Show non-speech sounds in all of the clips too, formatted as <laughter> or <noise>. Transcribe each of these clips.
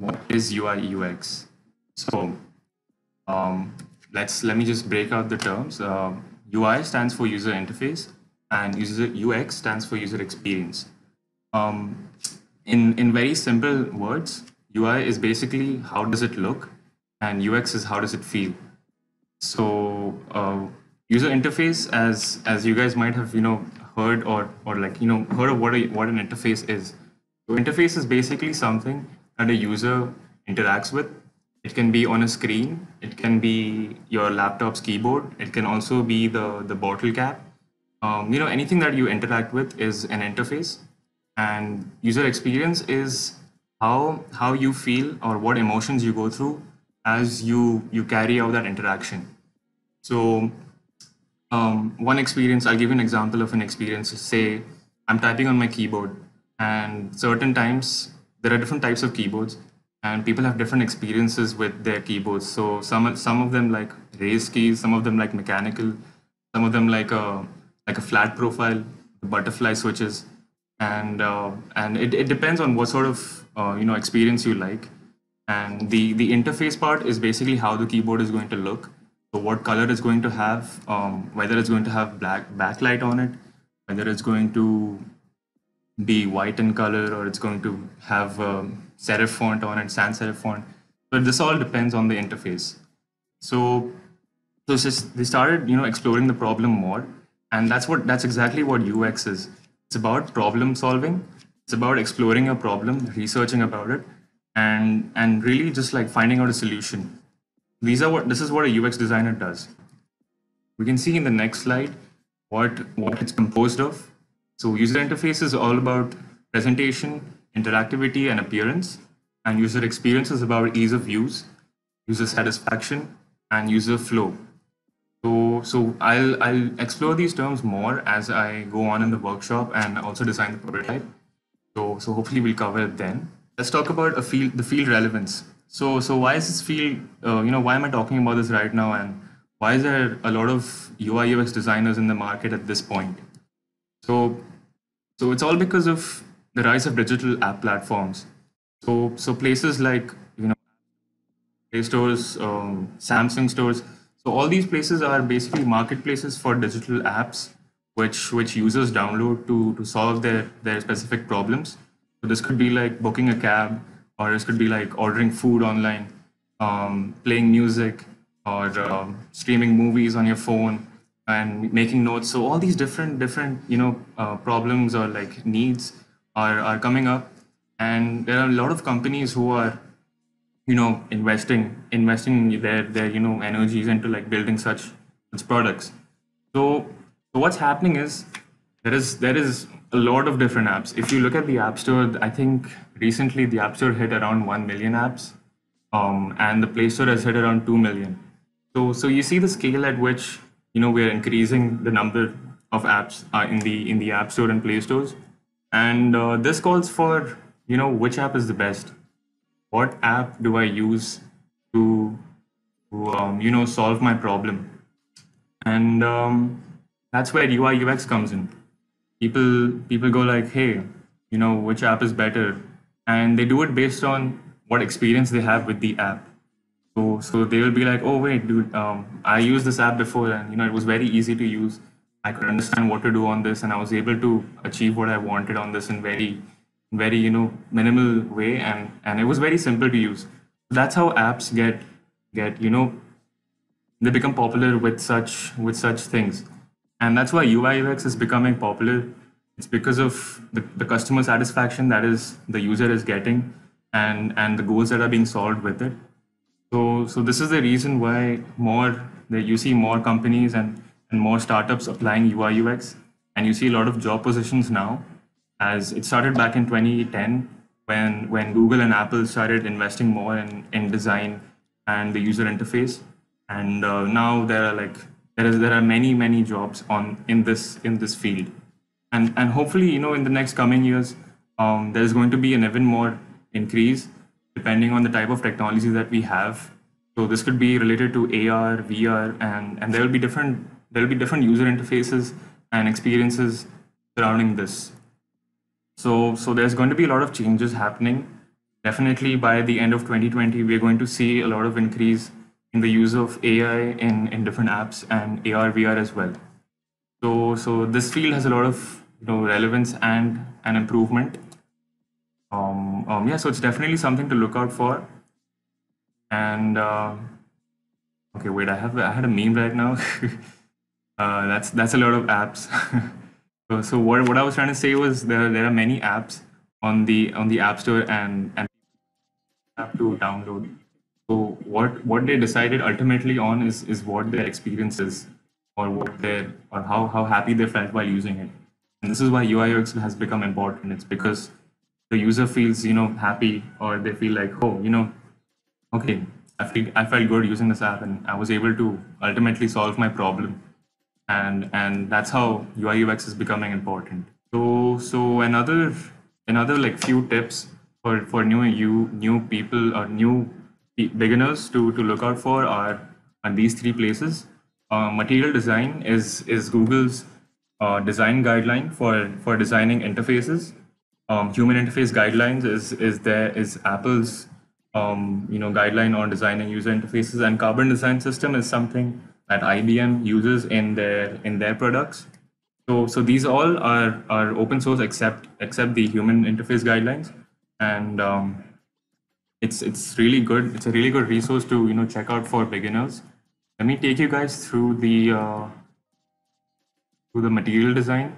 what is UI UX? So um, let's let me just break out the terms. Uh, UI stands for user interface, and user UX stands for user experience. Um, in in very simple words, UI is basically how does it look, and UX is how does it feel. So uh, user interface, as as you guys might have you know heard or or like you know heard of what a, what an interface is. So interface is basically something that a user interacts with. It can be on a screen. It can be your laptop's keyboard. It can also be the the bottle cap. Um, you know anything that you interact with is an interface, and user experience is how how you feel or what emotions you go through as you you carry out that interaction. So um, one experience, I'll give you an example of an experience. Say I'm typing on my keyboard, and certain times there are different types of keyboards, and people have different experiences with their keyboards. So some some of them like raised keys, some of them like mechanical, some of them like a like a flat profile, butterfly switches, and uh, and it, it depends on what sort of uh, you know experience you like. And the the interface part is basically how the keyboard is going to look so what color it's going to have, um, whether it's going to have black backlight on it, whether it's going to be white in color or it's going to have um, serif font on it, sans serif font. But this all depends on the interface. So, so just, they started, you know, exploring the problem more, and that's what that's exactly what UX is. It's about problem solving. It's about exploring a problem, researching about it, and and really just like finding out a solution these are what this is what a UX designer does. We can see in the next slide what what it's composed of. So user interface is all about presentation, interactivity, and appearance, and user experience is about ease of use, user satisfaction, and user flow. So, so I'll I'll explore these terms more as I go on in the workshop and also design the prototype. So, so hopefully we'll cover it then. Let's talk about a field the field relevance. So, so why is this field, uh, you know, why am I talking about this right now? And why is there a lot of UI UX designers in the market at this point? So, so it's all because of the rise of digital app platforms. So, so places like, you know, Play stores, um, Samsung stores. So all these places are basically marketplaces for digital apps, which which users download to to solve their their specific problems. So this could be like booking a cab, or this could be like ordering food online, um, playing music, or um, streaming movies on your phone and making notes. So all these different different you know uh, problems or like needs are are coming up, and there are a lot of companies who are you know investing investing their their you know energies into like building such such products. So so what's happening is there is there is a lot of different apps. If you look at the App Store, I think recently the App Store hit around 1 million apps, um, and the Play Store has hit around 2 million. So, so you see the scale at which you know we're increasing the number of apps uh, in the in the App Store and Play Stores, and uh, this calls for you know which app is the best. What app do I use to, to um, you know solve my problem, and um, that's where UI UX comes in. People people go like hey you know which app is better? And they do it based on what experience they have with the app so so they will be like oh wait dude um, i used this app before and you know it was very easy to use i could understand what to do on this and i was able to achieve what i wanted on this in very very you know minimal way and and it was very simple to use that's how apps get get you know they become popular with such with such things and that's why UI UX is becoming popular. It's because of the, the customer satisfaction that is the user is getting and and the goals that are being solved with it. So so this is the reason why more that you see more companies and, and more startups applying UI UX. And you see a lot of job positions now. As it started back in 2010 when when Google and Apple started investing more in, in design and the user interface. And uh, now there are like there is there are many many jobs on in this in this field. And and hopefully you know in the next coming years um, there's going to be an even more increase depending on the type of technology that we have so this could be related to ar vr and and there will be different there will be different user interfaces and experiences surrounding this so so there's going to be a lot of changes happening definitely by the end of 2020, we're going to see a lot of increase in the use of AI in, in different apps and AR, VR as well. So, so this field has a lot of you know relevance and an improvement. Um, yeah, so it's definitely something to look out for. And uh, okay, wait, I have I had a meme right now. <laughs> uh, that's that's a lot of apps. <laughs> so, so what what I was trying to say was there there are many apps on the on the App Store and and have to download. So what what they decided ultimately on is is what their experience is or what their or how how happy they felt while using it. And this is why UI UX has become important. It's because the user feels you know happy or they feel like oh you know okay I feel I felt good using this app and I was able to ultimately solve my problem. And and that's how UI UX is becoming important. So so another another like few tips for for new you new people or new beginners to to look out for are, are these three places. Uh, material design is is Google's uh, design guideline for for designing interfaces. Um, human interface guidelines is is there is Apple's um, you know guideline on designing user interfaces, and Carbon Design System is something that IBM uses in their in their products. So so these all are are open source except except the human interface guidelines, and um, it's it's really good. It's a really good resource to you know check out for beginners. Let me take you guys through the uh, through the material design,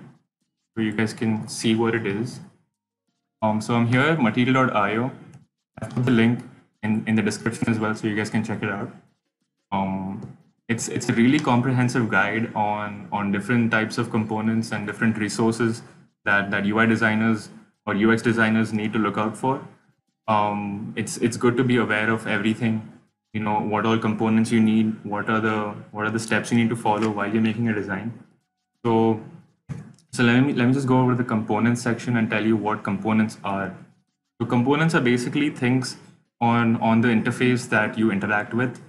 so you guys can see what it is. Um, so I'm here, material.io. I put the link in, in the description as well, so you guys can check it out. Um, it's it's a really comprehensive guide on on different types of components and different resources that that UI designers or UX designers need to look out for. Um, it's it's good to be aware of everything. You know what all components you need. What are the what are the steps you need to follow while you're making a design. So so let me let me just go over the components section and tell you what components are. So components are basically things on on the interface that you interact with.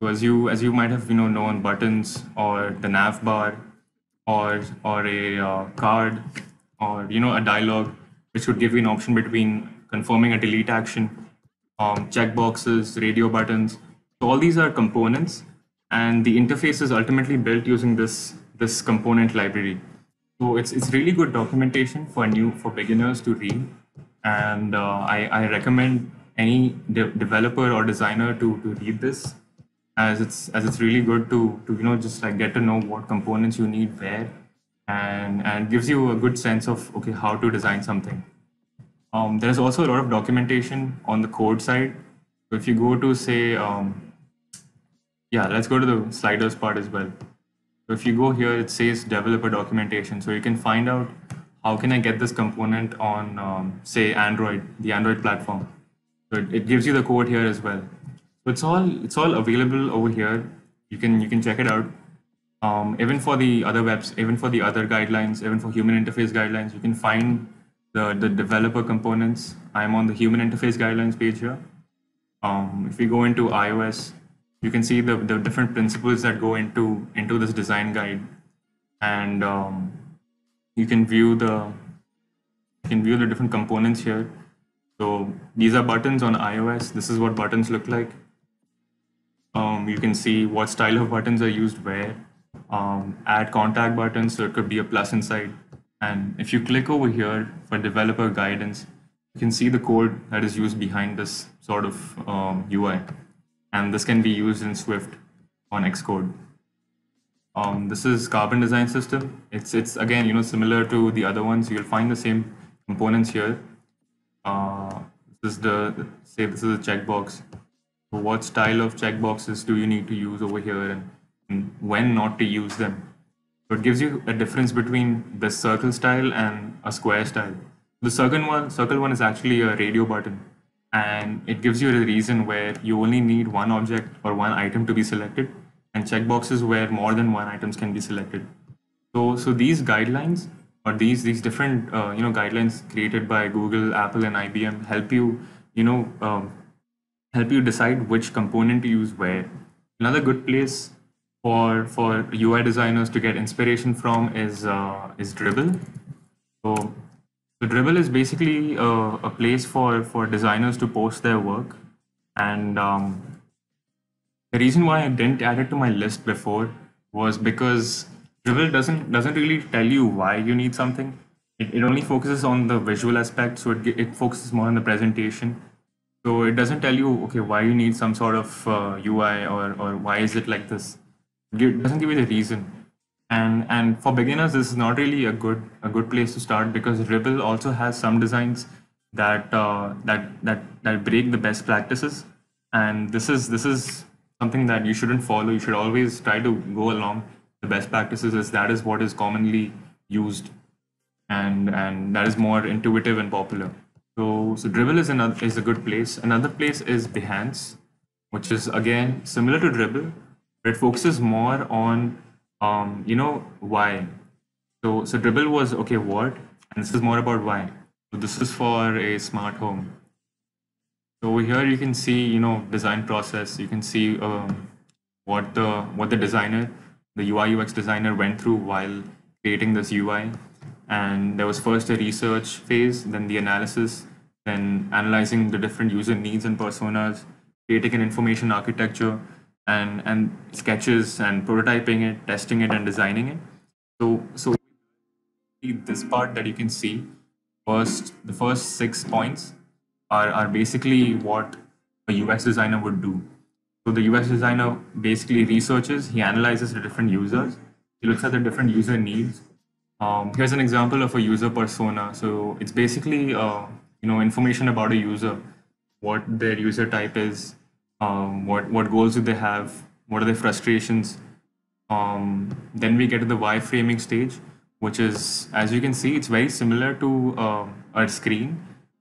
So as you as you might have you know known buttons or the nav bar or or a uh, card or you know a dialog which would give you an option between confirming a delete action, um, checkboxes, radio buttons. So all these are components, and the interface is ultimately built using this this component library. So it's it's really good documentation for new for beginners to read. And uh, I, I recommend any de- developer or designer to, to read this as it's as it's really good to to you know just like get to know what components you need where and and gives you a good sense of okay how to design something. Um, there's also a lot of documentation on the code side. If you go to say um, yeah let's go to the sliders part as well so if you go here it says developer documentation so you can find out how can I get this component on, um, say, Android, the Android platform? So it, it, gives you the code here as well. So it's all it's all available over here. You can you can check it out. Um, even for the other webs, even for the other guidelines, even for human interface guidelines, you can find the the developer components. I'm on the human interface guidelines page here. Um, if we go into iOS, you can see the, the different principles that go into into this design guide, and um, you can view the you can view the different components here. So these are buttons on iOS. This is what buttons look like. Um, you can see what style of buttons are used where. Um, add contact buttons, so it could be a plus inside. And if you click over here for developer guidance, you can see the code that is used behind this sort of um, UI. And this can be used in Swift on Xcode. Um, this is carbon design system. It's it's again you know similar to the other ones. You'll find the same components here. Uh, this is the say this is a checkbox. What style of checkboxes do you need to use over here and, and when not to use them? So it gives you a difference between the circle style and a square style. The circle one circle one is actually a radio button and it gives you a reason where you only need one object or one item to be selected and checkboxes where more than one items can be selected. So, so these guidelines or these these different uh, you know guidelines created by Google, Apple, and IBM help you you know um, help you decide which component to use where. Another good place for for UI designers to get inspiration from is uh, is Dribbble. So, so Dribbble is basically a, a place for for designers to post their work, and um, the reason why I didn't add it to my list before was because Dribbble doesn't doesn't really tell you why you need something. It, it only focuses on the visual aspect, so it it focuses more on the presentation. So it doesn't tell you okay why you need some sort of uh, UI or or why is it like this. It doesn't give you the reason. And and for beginners, this is not really a good a good place to start because Dribbble also has some designs that uh, that that that break the best practices. And this is this is something that you shouldn't follow. You should always try to go along the best practices as that is what is commonly used and and that is more intuitive and popular. So so Dribbble is another is a good place. Another place is Behance, which is again similar to Dribbble but it focuses more on um, you know why. So so Dribbble was okay what, and this is more about why. So this is for a smart home. So over here you can see you know design process. You can see um, what the what the designer, the UI UX designer went through while creating this UI and there was first a research phase, then the analysis, then analyzing the different user needs and personas, creating an information architecture, and and sketches and prototyping it, testing it, and designing it. So so this part that you can see first the first six points are, are basically what a UX designer would do. So the UX designer basically researches, he analyzes the different users, he looks at the different user needs, um, here's an example of a user persona. So it's basically uh, you know information about a user, what their user type is, um, what what goals do they have, what are their frustrations. Um, then we get to the wireframing stage, which is as you can see, it's very similar to uh, a screen,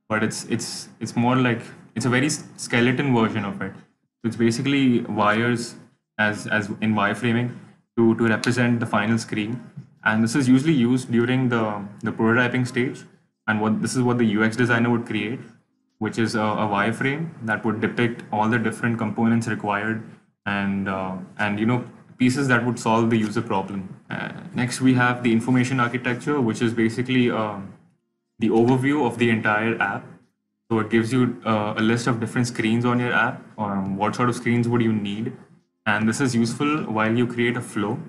but it's it's it's more like it's a very skeleton version of it. So it's basically wires as as in wireframing to to represent the final screen and this is usually used during the, the prototyping stage. And what this is what the UX designer would create, which is a, a wireframe that would depict all the different components required and uh, and you know pieces that would solve the user problem. Uh, next, we have the information architecture, which is basically uh, the overview of the entire app. So it gives you uh, a list of different screens on your app. Um, what sort of screens would you need? And this is useful while you create a flow.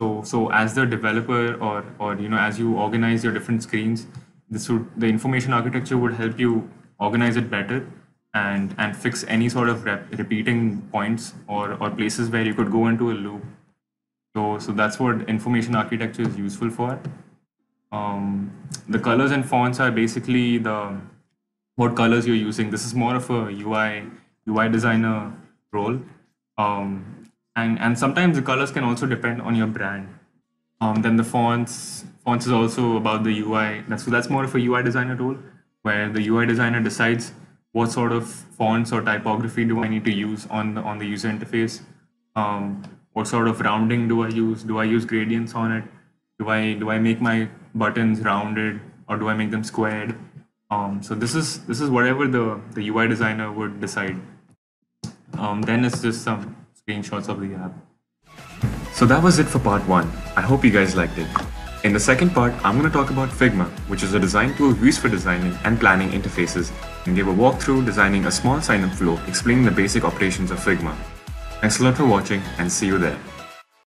So, so as the developer or, or you know, as you organize your different screens, this would, the information architecture would help you organize it better and, and fix any sort of rep, repeating points or, or places where you could go into a loop. So, so that's what information architecture is useful for. Um, the colors and fonts are basically the what colors you're using. This is more of a UI UI designer role. Um, and and sometimes the colors can also depend on your brand. Um, then the fonts fonts is also about the UI. So that's more of a UI designer role where the UI designer decides what sort of fonts or typography do I need to use on the on the user interface. Um, what sort of rounding do I use? Do I use gradients on it? Do I do I make my buttons rounded or do I make them squared? Um, so this is this is whatever the the UI designer would decide. Um, then it's just some screenshots of the app. So that was it for part 1. I hope you guys liked it. In the second part, I'm going to talk about Figma, which is a design tool used for designing and planning interfaces, and give a walkthrough designing a small sign-up flow explaining the basic operations of Figma. Thanks a lot for watching and see you there.